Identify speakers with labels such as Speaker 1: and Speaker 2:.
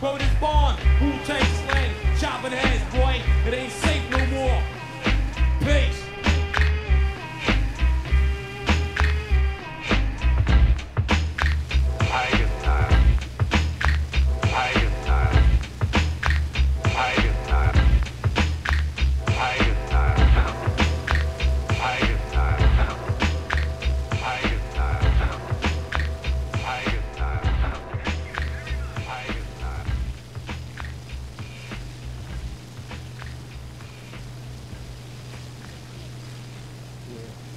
Speaker 1: it is born. Who takes Yeah.